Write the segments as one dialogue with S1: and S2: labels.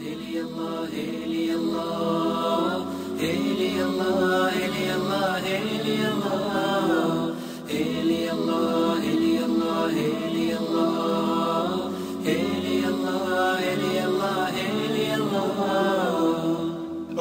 S1: لي الله لي الله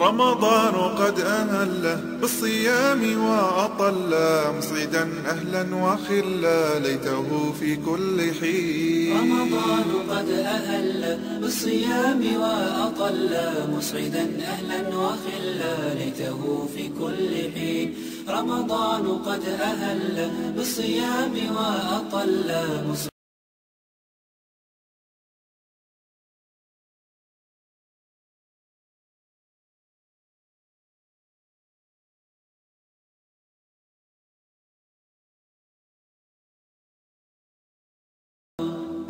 S2: رمضان قد أهله بالصيام وأطل مصعدا أهلا وخلا ليته في كل حين.
S1: رمضان قد أهل بالصيام وأطل مسعدا أهلا وخلا ليته في كل حين. رمضان قد أهل بالصيام وأطل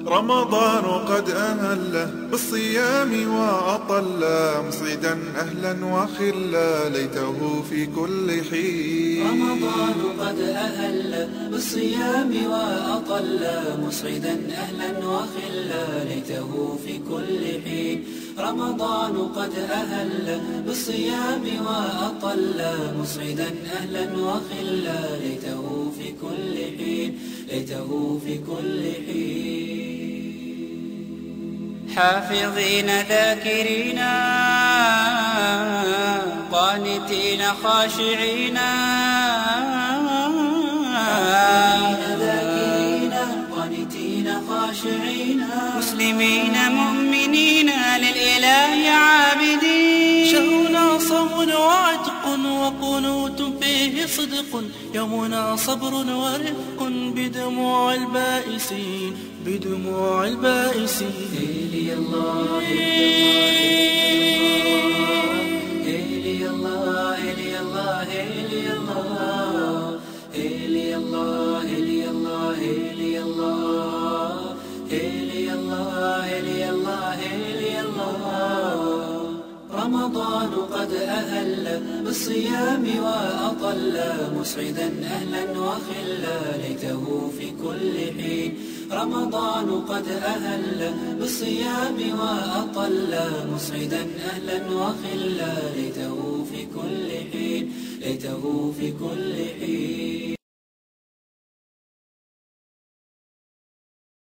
S2: رمضان قد أهله بالصيام وأطل مصعدا أهلا وخلا ليته في كل حين.
S1: رمضان قد أهل بالصيام وأطل مسعدا أهلا وخلا ليته في كل حين. رمضان قد أهل بالصيام وأطل مسعدا أهلا وخلا ليته في كل حين. ليته في كل حين. حافظين ذاكرين قانتين خاشعين. مسلمين مؤمنين للإله عابدين.
S3: شهرنا صوم وعتق وقنوت فيه صدق يومنا صبر ورفق بدموع البائسين بدموع البائسين.
S1: إلي الله إلي الله إلي الله إلي الله إلي الله إلي الله إلي الله. رمضان قد أهل بالصيام وأطل مسعدا أهلا وخلا ليته في كل حين. رمضان قد أهل بالصيام وأطل مسعدا أهلا وخلا ليته في كل حين. ليته في كل حين